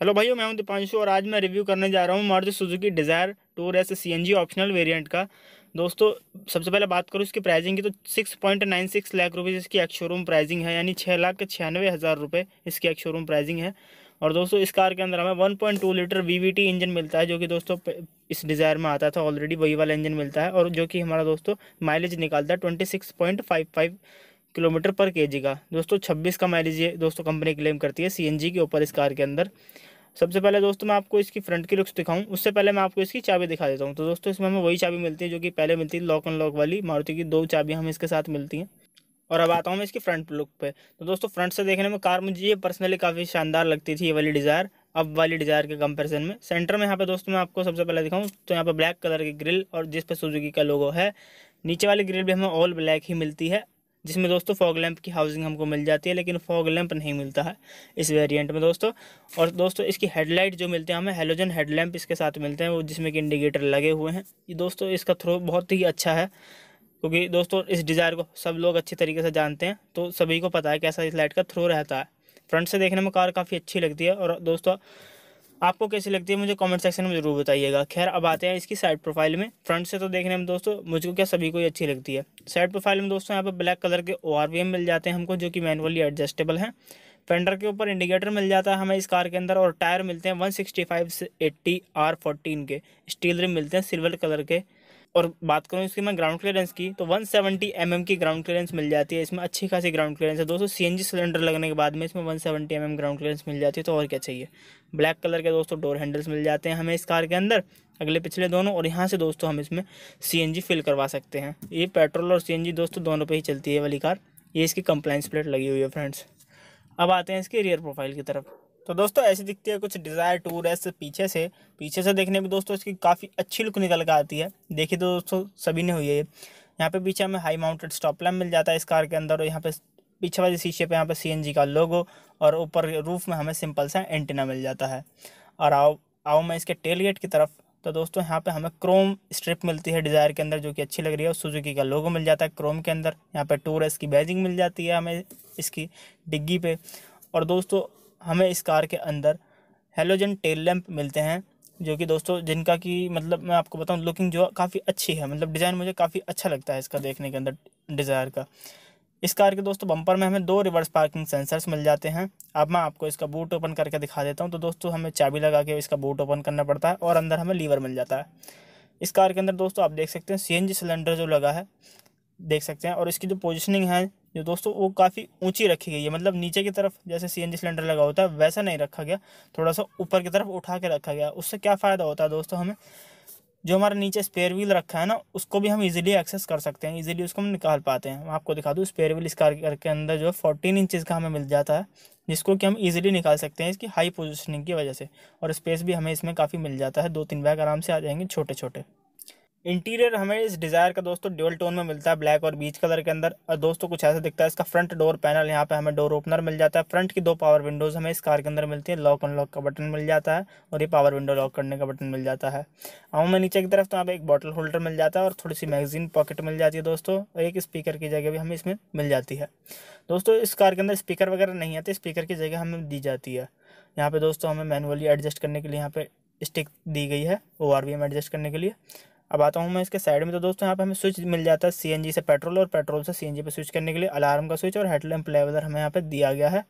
Hello भाइयों, मैं हूँ दीपांशु और आज मैं रिव्यू करने जा रहा हूँ Maruti Suzuki Dzire tour S C optional variant का। दोस्तों, सबसे पहले बात करूँ इसकी प्राइसिंग की तो six point nine six lakh रुपये इसकी एक शोरूम प्राइसिंग है, यानी छः लाख छियानवे हज़ार रुपये इसकी एक शोरूम प्राइसिंग है। और दोस्तों, इस कार के अंदर हमें one point two litre VVT engine मिलता है, जो कि दोस्तों इस डिज़ायर में आता था ऑलरेडी वही वाला इंजन मिलता है, और जो कि हमारा दोस्तों माइलेज निकालता है twenty six point five five kilometre पर के का। दोस्तों, छब्बीस का माइलेज ये दोस्तों कंपनी क्लेम करती है सीएनजी के ऊपर इस कार के अंदर। सबसे पहले दोस्तों मैं आपको इसकी फ्रंट की लुक्स दिखाऊँ। उससे पहले मैं आपको इसकी चाबी दिखा देता हूँ। तो दोस्तों, इसमें हमें वही चाबी मिलती है जो कि पहले मिलती है लॉक एंड लॉक वाली। मारुति की दो चाबी हमें इसके साथ मिलती हैं। और अब आता हूँ मैं इसकी फ्रंट लुक पे। तो दोस्तों फ्रंट से देखने में कार मुझे ये पर्सनली काफ़ी शानदार लगती थी, ये वाली डिज़ायर अब वाली डिज़ायर के कंपैरिजन में। सेंटर में यहाँ पे दोस्तों, मैं आपको सबसे पहले दिखाऊँ तो यहाँ पे ब्लैक कलर की ग्रिल और जिस पे सुजुकी का लोगो है, नीचे वाली ग्रिल भी हमें ऑल ब्लैक ही मिलती है। जिसमें दोस्तों फॉग लैंप की हाउसिंग हमको मिल जाती है, लेकिन फॉग लैंप नहीं मिलता है इस वेरिएंट में दोस्तों। और दोस्तों, इसकी हेडलाइट जो मिलते हैं हमें हेलोजन हेडलैम्प इसके साथ मिलते हैं, वो जिसमें कि इंडिकेटर लगे हुए हैं। ये दोस्तों, इसका थ्रो बहुत ही अच्छा है, क्योंकि दोस्तों, इस डिज़ायर को सब लोग अच्छे तरीके से जानते हैं तो सभी को पता है कैसा इस लाइट का थ्रो रहता है। फ्रंट से देखने में कार काफ़ी अच्छी लगती है, और दोस्तों आपको कैसी लगती है, मुझे कमेंट सेक्शन में ज़रूर बताइएगा। खैर, अब आते हैं इसकी साइड प्रोफ़ाइल में। फ्रंट से तो देखने में दोस्तों, मुझको क्या सभी को ही अच्छी लगती है। साइड प्रोफ़ाइल में दोस्तों यहाँ पर ब्लैक कलर के ओआरवीएम मिल जाते हैं हमको, जो कि मैनुअली एडजस्टेबल हैं। फेंडर के ऊपर इंडिकेटर मिल जाता है हमें इस कार के अंदर, और टायर मिलते हैं वन सिक्सटी फाइव से एट्टी आर फोर्टीन के। स्टील रिम मिलते हैं सिल्वर कलर के। और बात करूँ इसकी मैं ग्राउंड क्लियरेंस की तो 170 सेवेंटी mm की ग्राउंड क्लियरेंस मिल जाती है। इसमें अच्छी खासी ग्राउंड क्लियरेंस है। दोस्तों सीएनजी सिलेंडर लगने के बाद में इसमें 170 सेवेंटी mm ग्राउंड क्लियरेंस मिल जाती है तो और क्या चाहिए? ब्लैक कलर के दोस्तों डोर हैंडल्स मिल जाते हैं हमें इस कार के अंदर, अगले पिछले दोनों और यहाँ से दोस्तों हम इसमें सीएनजी फिल करवा सकते हैं। ये पेट्रोल और सीएनजी दोस्तों दोनों पर ही चलती है वाली कार ये इसकी कंप्लाइंस प्लेट लगी हुई है फ्रेंड्स अब आते हैं इसके रियर प्रोफ़ाइल की तरफ़। तो दोस्तों, ऐसी दिखती है कुछ डिज़ायर टूर ऐसे पीछे से। पीछे से देखने में दोस्तों, इसकी काफ़ी अच्छी लुक निकल कर आती है। देखिए तो दोस्तों, सभी ने हुई है ये। यहाँ पे पीछे हमें हाई माउंटेड स्टॉप लैम्प मिल जाता है इस कार के अंदर और यहाँ पे पीछे वाले शीशे पे यहाँ पे सीएनजी का लोगो और ऊपर रूफ में हमें सिंपल सा एंटीना मिल जाता है। और आओ आओ मैं इसके टेल गेट की तरफ़। तो दोस्तों, यहाँ पे हमें क्रोम स्ट्रिप मिलती है डिज़ायर के अंदर, जो कि अच्छी लग रही है। और सुजुकी का लोगो मिल जाता है क्रोम के अंदर। यहाँ पे टूर की बैजिंग मिल जाती है हमें इसकी डिग्गी पे। और दोस्तों हमें इस कार के अंदर हेलोजन टेल लैंप मिलते हैं, जो कि दोस्तों जिनका कि मतलब मैं आपको बताऊँ लुकिंग जो काफ़ी अच्छी है। मतलब डिज़ाइन मुझे काफ़ी अच्छा लगता है इसका देखने के अंदर डिज़ायर का। इस कार के दोस्तों बम्पर में हमें दो रिवर्स पार्किंग सेंसर्स मिल जाते हैं। अब मैं आपको इसका बूट ओपन करके दिखा देता हूँ तो दोस्तों हमें चाबी लगा के इसका बूट ओपन करना पड़ता है और अंदर हमें लीवर मिल जाता है। इस कार के अंदर दोस्तों आप देख सकते हैं सीएनजी सिलेंडर जो लगा है, देख सकते हैं। और इसकी जो पोजिशनिंग है जो दोस्तों वो काफ़ी ऊँची रखी गई है। मतलब नीचे की तरफ़ जैसे सीएनजी सिलेंडर लगा होता है, वैसा नहीं रखा गया। थोड़ा सा ऊपर की तरफ़ उठा के रखा गया। उससे क्या फ़ायदा होता है दोस्तों हमें? जो हमारा नीचे स्पेयर व्हील रखा है ना, उसको भी हम इजीली एक्सेस कर सकते हैं। इजीली उसको हम निकाल पाते हैं। मैं आपको दिखा दूँ स्पेयर व्हील इस कार के अंदर जो है फोर्टीन इंचज़ का हमें मिल जाता है, जिसको कि हम इजीली निकाल सकते हैं इसकी हाई पोजिशनिंग की वजह से। और स्पेस भी हमें इसमें काफ़ी मिल जाता है। दो तीन बैग आराम से आ जाएँगे छोटे छोटे इंटीरियर हमें इस डिज़ायर का दोस्तों ड्यूल टोन में मिलता है ब्लैक और बीच कलर के अंदर। और दोस्तों कुछ ऐसा दिखता है, इसका फ्रंट डोर पैनल यहाँ पे हमें डोर ओपनर मिल जाता है। फ्रंट की दो पावर विंडोज़ हमें इस कार के अंदर मिलती है लॉक अनलॉक का बटन मिल जाता है और ये पावर विंडो लॉक करने का बटन मिल जाता है। आऊँ मैं नीचे की तरफ़ तो यहाँ पर एक बॉटल होल्डर मिल जाता है और थोड़ी सी मैगजीन पॉकेट मिल जाती है दोस्तों। और एक स्पीकर की जगह भी हमें इसमें मिल जाती है। दोस्तों इस कार के अंदर स्पीकर वगैरह नहीं आते स्पीकर की जगह हमें दी जाती है। यहाँ पे दोस्तों हमें मैनुअली एडजस्ट करने के लिए यहाँ पे स्टिक दी गई है ओ आर एडजस्ट करने के लिए। अब आता हूँ मैं इसके साइड में तो दोस्तों यहाँ पे हमें स्विच मिल जाता है सीएनजी से पेट्रोल और पेट्रोल से सीएनजी पे स्विच करने के लिए अलार्म का स्विच और हेडलैम्प लेवलर हमें यहाँ पे दिया गया है।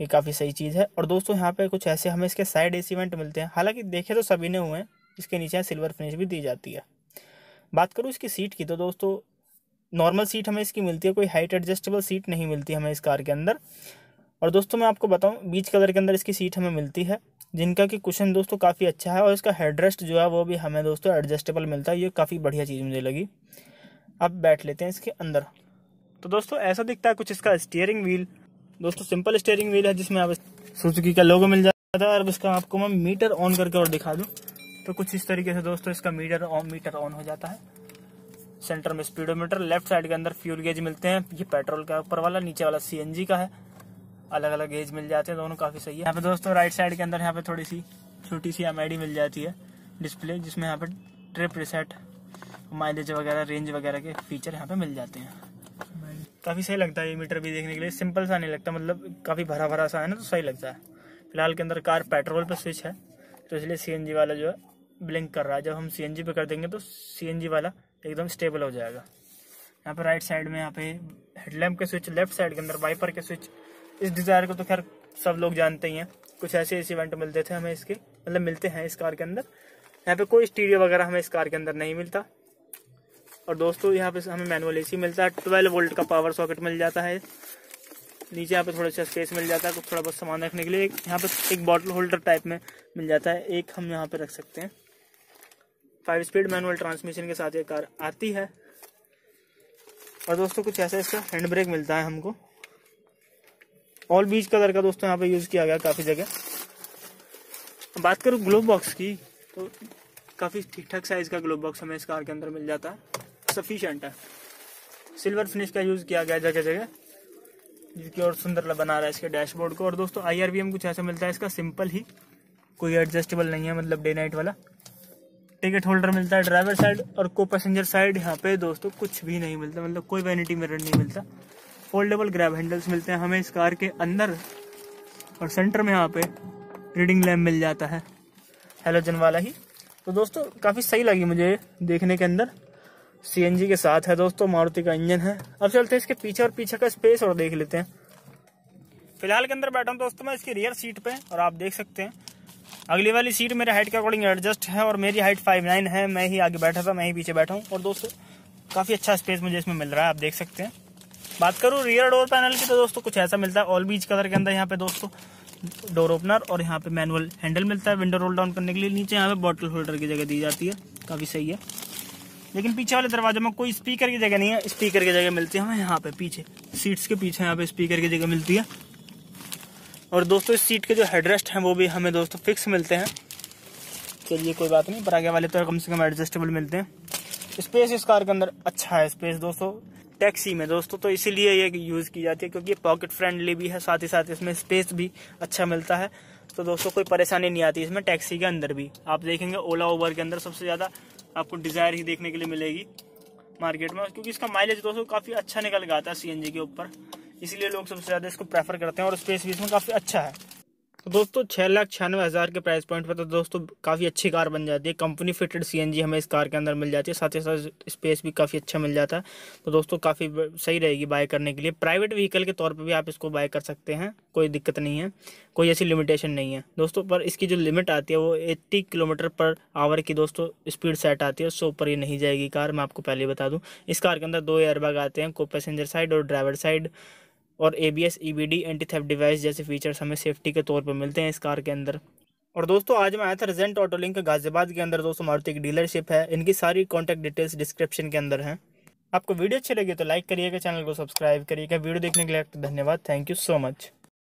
ये काफ़ी सही चीज़ है। और दोस्तों यहाँ पे कुछ ऐसे हमें इसके साइड एसी वेंट मिलते हैं। हालाँकि देखे तो सभी ने हुए हैं। इसके नीचे सिल्वर फिनिश भी दी जाती है। बात करूँ इसकी सीट की तो दोस्तों नॉर्मल सीट हमें इसकी मिलती है। कोई हाइट एडजस्टेबल सीट नहीं मिलती हमें इस कार के अंदर। और दोस्तों मैं आपको बताऊँ बीच कलर के अंदर इसकी सीट हमें मिलती है। जिनका कि कुशन दोस्तों काफ़ी अच्छा है और इसका हेडरेस्ट जो है वो भी हमें दोस्तों एडजस्टेबल मिलता है। ये काफ़ी बढ़िया चीज़ मुझे लगी। अब बैठ लेते हैं इसके अंदर। तो दोस्तों, ऐसा दिखता है कुछ इसका स्टीयरिंग व्हील दोस्तों सिंपल स्टीयरिंग व्हील है जिसमें आप सुजुकी का लोगो मिल जाता है। और इसका आपको मैं मीटर ऑन करके और दिखा दूँ। तो कुछ इस तरीके से दोस्तों इसका मीटर ऑन मीटर ऑन हो जाता है। सेंटर में स्पीडोमीटर लेफ़्ट साइड के अंदर फ्यूल गेज मिलते हैं। ये पेट्रोल का ऊपर वाला, नीचे वाला सीएनजी का है। अलग अलग एज मिल जाते हैं, दोनों काफ़ी सही है। यहाँ पे दोस्तों राइट साइड के अंदर यहाँ पे थोड़ी सी, छोटी सी एम मिल जाती है डिस्प्ले जिसमें यहाँ पे ट्रिप रिसेट माइलेज वगैरह रेंज वगैरह के फीचर यहाँ पे मिल जाते हैं। काफ़ी सही लगता है ये मीटर भी देखने के लिए। सिंपल सा नहीं लगता मतलब काफ़ी भरा भरा सा है ना तो सही लगता है। फ़िलहाल के अंदर कार पेट्रोल पे स्विच है तो इसलिए सीएनजी वाला जो है ब्लिंक कर रहा है। जब हम सीएनजी पे कर देंगे तो सीएनजी वाला एकदम स्टेबल हो जाएगा। यहाँ पे राइट साइड में यहाँ पे हेडलैम्प के स्विच लेफ़्ट साइड के अंदर वाइपर के स्विच इस डिज़ायर को तो खैर सब लोग जानते ही हैं। कुछ ऐसे ऐसे इवेंट मिलते थे हमें इसके मतलब मिलते हैं इस कार के अंदर। यहाँ पे कोई स्टीरियो वगैरह हमें इस कार के अंदर नहीं मिलता। और दोस्तों, यहाँ पे हमें मैनुअल एसी मिलता है। ट्वेल्व वोल्ट का पावर सॉकेट मिल जाता है। नीचे यहाँ पे थोड़ा सा स्पेस मिल जाता है, कुछ थोड़ा बहुत सामान रखने के लिए। यहाँ पे एक बॉटल होल्डर टाइप में मिल जाता है। एक हम यहाँ पे रख सकते हैं। फाइव स्पीड मैनुअल ट्रांसमिशन के साथ ये कार आती है। और दोस्तों, कुछ ऐसा इसका हैंड ब्रेक मिलता है हमको। ऑल कलर का दोस्तों यहाँ पे यूज़ किया गया काफ़ी जगह। बात करूँ ग्लोब बॉक्स की तो काफ़ी ठीक ठाक साइज़ का ग्लोब बॉक्स हमें इस कार के अंदर मिल जाता। है सफिशेंट है। सिल्वर फिनिश का यूज़ किया गया जगह जगह जिसकी और सुंदर बना रहा है इसके डैशबोर्ड को। और दोस्तों आई कुछ ऐसा मिलता है, इसका सिंपल ही, कोई एडजस्टेबल नहीं है मतलब डे नाइट वाला। टिकट होल्डर मिलता है ड्राइवर साइड और को पैसेंजर साइड यहाँ पे दोस्तों कुछ भी नहीं मिलता मतलब कोई वैनिटी मिरर नहीं मिलता। फोल्डेबल ग्रैब हैंडल्स मिलते हैं। हमें इस कार के अंदर और सेंटर में यहाँ पे रीडिंग लैम्प मिल जाता है। हेलोजन वाला ही। तो दोस्तों, काफ़ी सही लगी मुझे देखने के अंदर। सीएनजी के साथ है दोस्तों, मारुति का इंजन है। अब चलते हैं इसके पीछे और पीछे का स्पेस और देख लेते हैं। फ़िलहाल के अंदर बैठा हूँ दोस्तों मैं इसकी रियर सीट पे और आप देख सकते हैं। अगली वाली सीट मेरे हाइट के अकॉर्डिंग एडजस्ट है और मेरी हाइट फाइव नाइन है। मैं ही आगे बैठा था, मैं ही पीछे बैठा हूँ। और दोस्तों, काफ़ी अच्छा स्पेस मुझे इसमें मिल रहा है, आप देख सकते हैं। बात करूँ रियर डोर पैनल की तो दोस्तों कुछ ऐसा मिलता है ऑल बीच कलर के अंदर यहाँ पे दोस्तों डोर ओपनर और यहाँ पे मैनुअल हैंडल मिलता है विंडो रोल डाउन करने के लिए। नीचे यहाँ पे बॉटल होल्डर की जगह दी जाती है, काफ़ी सही है। लेकिन पीछे वाले दरवाजे में कोई स्पीकर की जगह नहीं है स्पीकर की जगह मिलती है हमें यहाँ पे पीछे। सीट्स के पीछे यहाँ पे स्पीकर की जगह मिलती है। और दोस्तों इस सीट के जो हेडरेस्ट हैं, वो भी हमें दोस्तों फिक्स मिलते हैं। चलिए कोई बात नहीं, पर आगे वाले तो कम से कम एडजस्टेबल मिलते हैं। स्पेस इस कार के अंदर अच्छा है स्पेस दोस्तों। टैक्सी में, दोस्तों तो इसीलिए ये यूज़ की जाती है क्योंकि ये पॉकेट फ्रेंडली भी है, साथ ही साथ इसमें स्पेस भी अच्छा मिलता है। तो दोस्तों, कोई परेशानी नहीं आती इसमें टैक्सी के अंदर भी। आप देखेंगे ओला ओबर के अंदर सबसे ज़्यादा आपको डिज़ायर ही देखने के लिए मिलेगी मार्केट में। क्योंकि इसका माइलेज दोस्तों काफ़ी अच्छा निकल गया था सी के ऊपर। इसलिए लोग सबसे ज़्यादा इसको प्रेफर करते हैं और स्पेस भी इसमें काफ़ी अच्छा है। तो दोस्तों छः लाख छियानवे हज़ार के प्राइस पॉइंट पर तो दोस्तों काफ़ी अच्छी कार बन जाती है। कंपनी फिटेड सीएनजी हमें इस कार के अंदर मिल जाती है। साथ ही साथ स्पेस भी काफ़ी अच्छा मिल जाता है। तो दोस्तों, काफ़ी सही रहेगी बाय करने के लिए। प्राइवेट व्हीकल के तौर पर भी आप इसको बाय कर सकते हैं। कोई दिक्कत नहीं है। कोई ऐसी लिमिटेशन नहीं है। दोस्तों, पर इसकी जो लिमिट आती है, वो एट्टी किलोमीटर पर आवर की दोस्तों स्पीड सेट आती है। उससे ऊपर ये नहीं जाएगी कार। मैं आपको पहले बता दूँ। इस कार के अंदर दो एयरबैग आते हैं। को पैसेंजर साइड और ड्राइवर साइड और A B S E B D anti theft device जैसे फीचर्स हमें सेफ्टी के तौर पर मिलते हैं इस कार के अंदर। और दोस्तों, आज मैं आया था रिजेंट ऑटो लिंक गाजियाबाद के अंदर। दोस्तों, मारुति की डीलरशिप है। इनकी सारी कॉन्टैक्ट डिटेल्स डिस्क्रिप्शन के अंदर हैं। आपको वीडियो अच्छी लगी तो लाइक करिएगा चैनल को सब्सक्राइब करिएगा। वीडियो देखने के लिए धन्यवाद। Thank you so much